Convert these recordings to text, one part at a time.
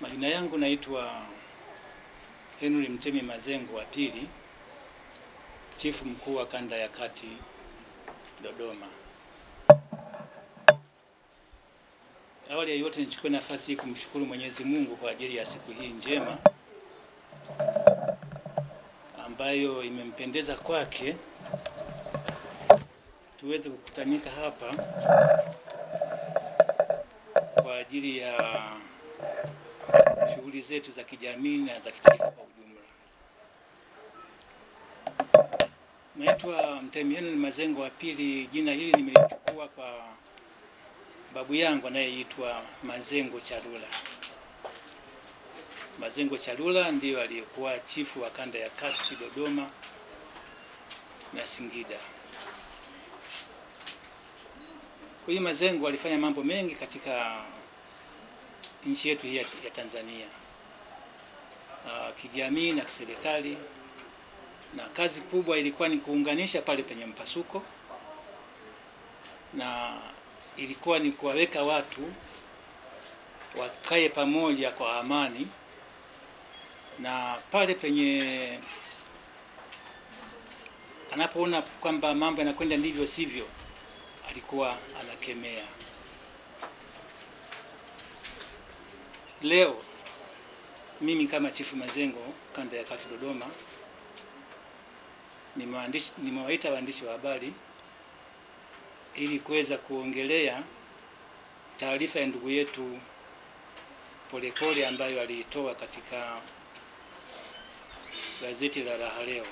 Majina yangu naitwa Henry Mtemi Mazengo wa pili, chifu mkuu wa kanda ya kati Dodoma. Awali ya yote nichukue nafasi hii kumshukuru Mwenyezi Mungu kwa ajili ya siku hii njema ambayo imempendeza kwake tuweze kukutanika hapa kwa ajili ya shughuli zetu za kijamii na za kitaifa kwa ujumla. Naitwa Mtemi Henry Mazengo wa pili. Jina hili nimelichukua kwa babu yangu anayeitwa Mazengo Chalula. Mazengo Chalula ndiyo aliyekuwa chifu wa kanda ya kati Dodoma na Singida. Huyu Mazengo alifanya mambo mengi katika nchi yetu hii ya Tanzania, uh, kijamii na kiserikali, na kazi kubwa ilikuwa ni kuunganisha pale penye mpasuko, na ilikuwa ni kuwaweka watu wakae pamoja kwa amani, na pale penye anapoona kwamba mambo yanakwenda ndivyo sivyo, alikuwa anakemea. Leo mimi kama chifu Mazengo kanda ya kati Dodoma, nimewaita waandishi wa habari ili kuweza kuongelea taarifa ya ndugu yetu Polepole ambayo aliitoa katika gazeti la Raha Leo.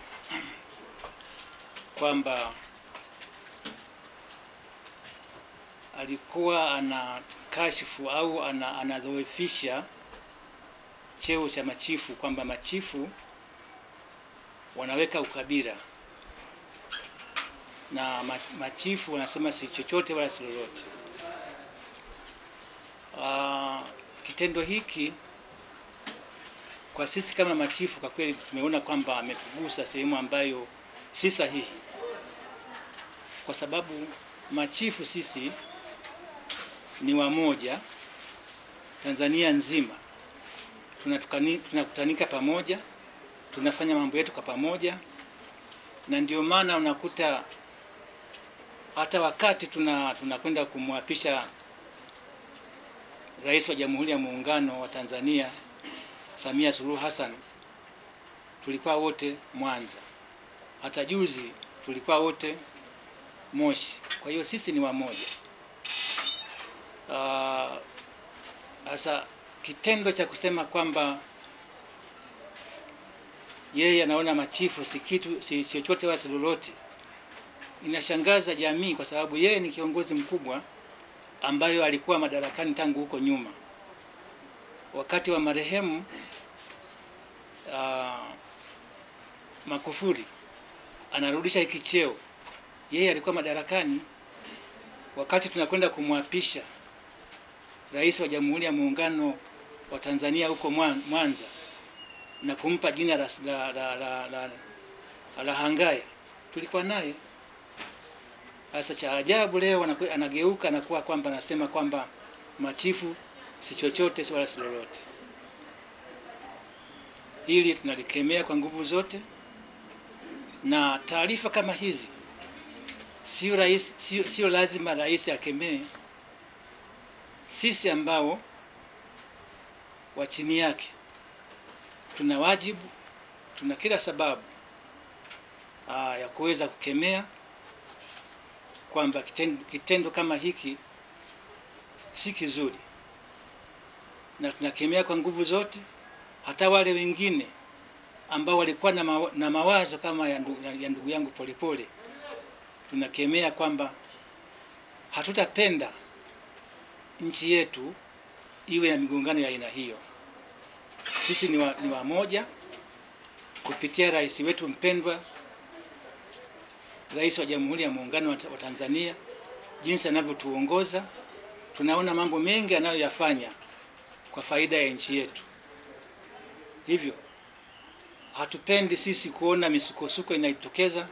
Kwamba alikuwa ana kashifu au ana, cheo cha machifu kwamba machifu wanaweka ukabila na machifu wanasema si chochote wala si lolote. Uh, kitendo hiki kwa sisi kama machifu kwa kweli tumeona kwamba ametugusa sehemu ambayo si sahihi, kwa sababu machifu sisi ni wamoja Tanzania nzima, tunakutanika pamoja, tunafanya mambo yetu kwa pamoja, na ndio maana unakuta hata wakati tuna tunakwenda kumwapisha Rais wa Jamhuri ya Muungano wa Tanzania Samia Suluhu Hassan, tulikuwa wote Mwanza, hata juzi tulikuwa wote Moshi. Kwa hiyo sisi ni wamoja. Sasa kitendo cha kusema kwamba yeye anaona machifu si kitu si chochote wala si lolote, inashangaza jamii, kwa sababu yeye ni kiongozi mkubwa ambayo alikuwa madarakani tangu huko nyuma, wakati wa marehemu uh, Makufuri anarudisha hiki cheo. Yeye alikuwa madarakani wakati tunakwenda kumwapisha rais wa Jamhuri ya Muungano wa Tanzania huko Mwanza na kumpa jina la, la, la, la, la, la Hangaya, tulikuwa naye. Sasa cha ajabu leo anaku- anageuka anakuwa kwamba anasema kwamba machifu si chochote wala si lolote. Hili tunalikemea kwa nguvu zote, na taarifa kama hizi sio rais, sio, lazima rais akemee. Sisi ambao wa chini yake tuna wajibu, tuna kila sababu aa, ya kuweza kukemea kwamba kitendo, kitendo kama hiki si kizuri, na tunakemea kwa nguvu zote. Hata wale wengine ambao walikuwa na, mawa, na mawazo kama ya ndugu yangu Polepole tunakemea kwamba hatutapenda nchi yetu iwe na migongano ya aina hiyo. Sisi ni, wa, ni wamoja kupitia rais wetu mpendwa, Rais wa Jamhuri ya Muungano wa Tanzania, jinsi anavyotuongoza, tunaona mambo mengi anayoyafanya kwa faida ya nchi yetu. Hivyo hatupendi sisi kuona misukosuko inajitokeza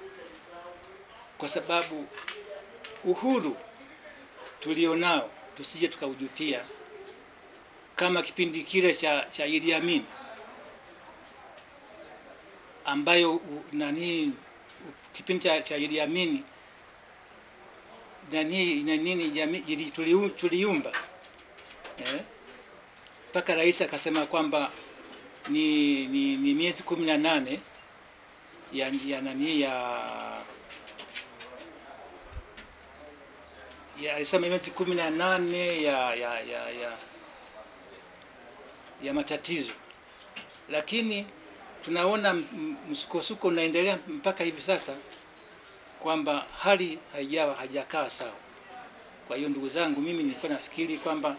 kwa sababu uhuru tulionao tusije tukaujutia kama kipindi kile cha cha Idi Amin ambayo nani kipindi cha, cha Idi Amin nani na nini jamii tuliu- tuliumba eh, mpaka rais akasema kwamba ni, ni, ni miezi kumi na nane ya, ya nani ya alisema miezi kumi na nane ya ya, ya, ya ya matatizo, lakini tunaona msukosuko unaendelea mpaka hivi sasa kwamba hali haijawa hajakaa sawa. Kwa hiyo ndugu zangu, mimi nilikuwa nafikiri kwamba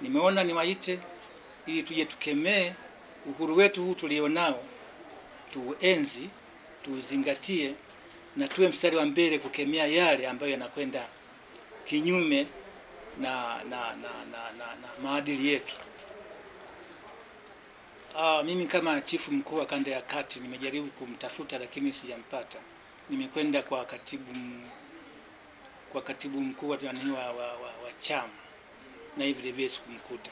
nimeona niwaite ili tuje tukemee uhuru wetu huu tulionao, tuenzi, tuuzingatie na tuwe mstari wa mbele kukemea yale ambayo yanakwenda kinyume na na na, na, na, na maadili yetu. Aa, mimi kama chifu mkuu wa kanda ya kati nimejaribu kumtafuta lakini sijampata. Nimekwenda kwa katibu kwa katibu mkuu wa, wa, wa, wa, chama na hivi vilevile vile sikumkuta.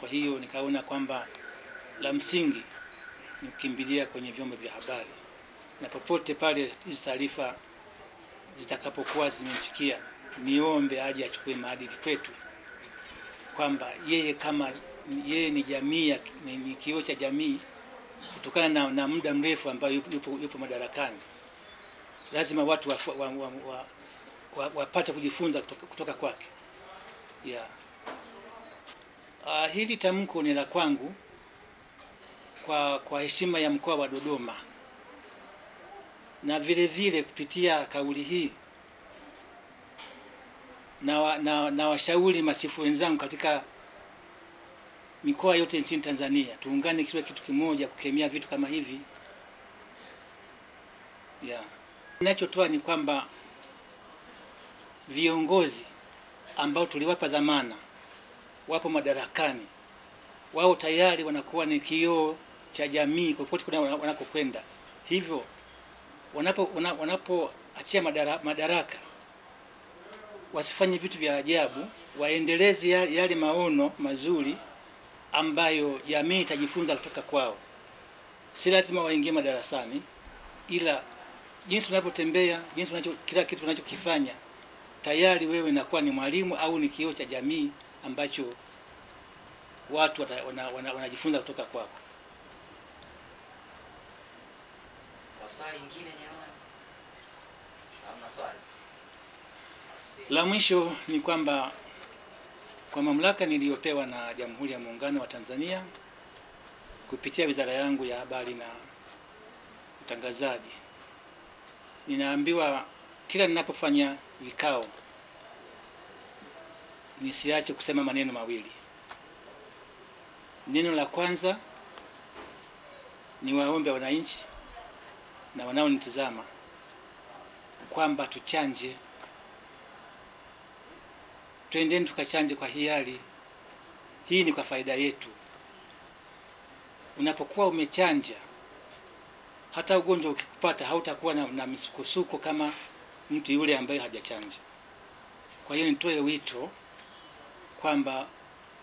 Kwa hiyo nikaona kwamba la msingi ni kukimbilia kwenye vyombo vya habari, na popote pale hizi taarifa zitakapokuwa zimemfikia, niombe aje achukue maadili kwetu, kwamba yeye kama yeye ni jamii ni, ni cha jamii kutokana na, na muda mrefu ambayo yupo, yupo, madarakani, lazima watu wapate wa, wa, wa, wa, wapate kujifunza kutoka, kutoka kwake yeah. Uh, hili tamko ni la kwangu kwa kwa heshima ya mkoa wa Dodoma na vile vile kupitia kauli hii na, wa, na, na washauri machifu wenzangu katika mikoa yote nchini Tanzania tuungane kiwe kitu kimoja kukemea vitu kama hivi yeah. Ninachotoa ni kwamba viongozi ambao tuliwapa dhamana wapo madarakani, wao tayari wanakuwa ni kioo cha jamii popote kuna wanakokwenda. Hivyo wanapo wana- wanapoachia madara, madaraka wasifanye vitu vya ajabu, waendeleze ya- yale maono mazuri ambayo jamii itajifunza kutoka kwao. Si lazima waingie madarasani, ila jinsi unavyotembea, jinsi unacho, kila kitu unachokifanya tayari wewe inakuwa ni mwalimu au ni kioo cha jamii ambacho watu wanajifunza wana- wana- wanajifunza kutoka kwako. Kwa swali lingine jamani? Hamna swali? La mwisho ni kwamba kwa mamlaka niliyopewa na Jamhuri ya Muungano wa Tanzania kupitia wizara yangu ya Habari na Utangazaji, ninaambiwa kila ninapofanya vikao nisiache kusema maneno mawili. Neno la kwanza ni waombe wananchi na wanaonitazama kwamba tuchanje twendeni tukachanje kwa hiari. Hii ni kwa faida yetu. Unapokuwa umechanja, hata ugonjwa ukikupata hautakuwa na, na misukosuko kama mtu yule ambaye hajachanja. Kwa hiyo nitoe wito kwamba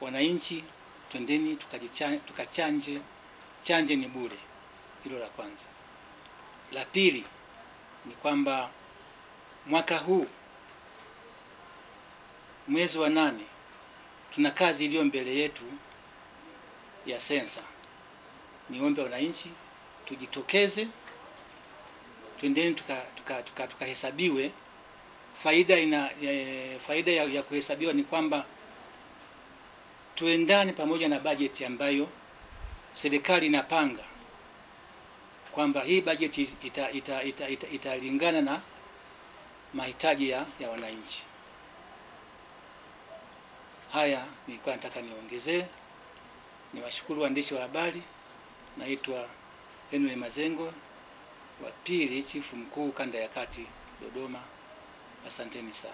wananchi, twendeni tukachanje. Chanje ni bure. Hilo la kwanza. La pili ni kwamba mwaka huu mwezi wa nane tuna kazi iliyo mbele yetu ya sensa. Niombe wananchi tujitokeze, twendeni tukahesabiwe tuka, tuka, tuka faida ina e, faida ya, ya kuhesabiwa ni kwamba tuendane pamoja na bajeti ambayo serikali inapanga kwamba hii bajeti italingana ita, ita, ita, ita na mahitaji ya, ya wananchi. Haya nilikuwa nataka niongezee. Niwashukuru waandishi wa habari. Naitwa Henry Mazengo, wa pili chifu mkuu kanda ya kati Dodoma. Asanteni sana.